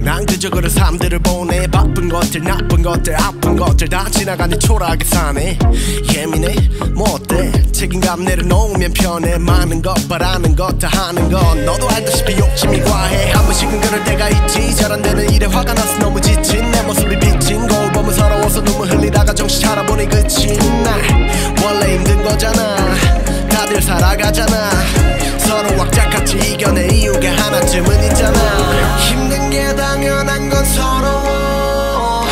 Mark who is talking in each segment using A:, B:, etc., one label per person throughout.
A: 난 그저 그런 삶들을 보내. 바쁜 것들 나쁜 것들 아픈 것들 다 지나가니 초라하게 사네. 예민해 책임감 내려놓으면 편해. 많은 것 바라는 것 다 하는 건 너도 알다시피 욕심이 과해. 한 번씩은 그럴 때가 있지. 잘 안 되는 일에 화가 나서 너무 지친 내 모습이 비친 거울 보면 서러워서 눈물 흘리다가 정신 차려보니 그친 날 원래 힘든 거잖아. 다들 살아가잖아. 서로 왁자같이 이겨내 이유가 하나쯤은 있잖아. 힘든 게 당연한 건 서러워.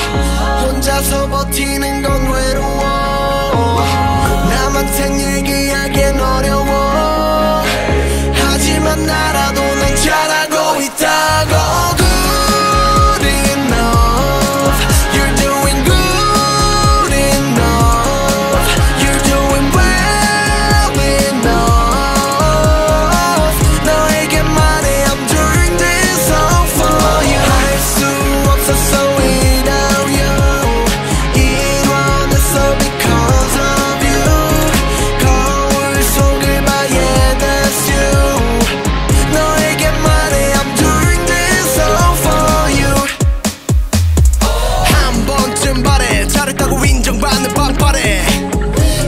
A: 혼자서 버티는 건 외로워 잘했다고 인정받는 방바래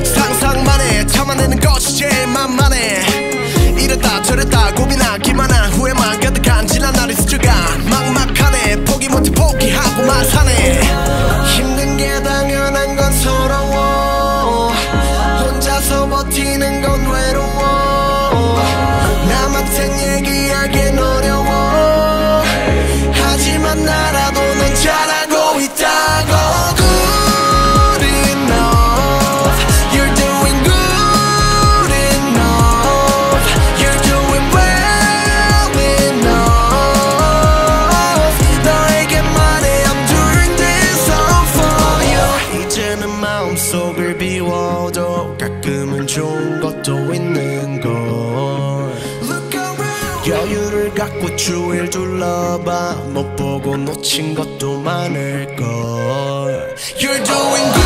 A: 상상만 해. 참아내는 것이 제일 만만해. 이랬다 저랬다 고민하기만 한 후회만 가득한 지난 날이 스쳐가 막막하네. 포기 못해 포기하고 마사네. 힘든 게 당연한 건 서러워. 혼자서 버티는 건 외로워 마음속을 비워도 가끔은 좋은 것도 있는 걸. 여유를 갖고 주위를 둘러봐. 못 보고 놓친 것도 많을걸. You're doing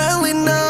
A: well enough.